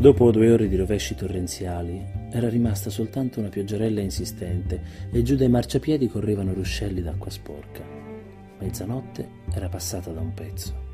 Dopo due ore di rovesci torrenziali, era rimasta soltanto una pioggerella insistente e giù dai marciapiedi correvano ruscelli d'acqua sporca. Mezzanotte era passata da un pezzo.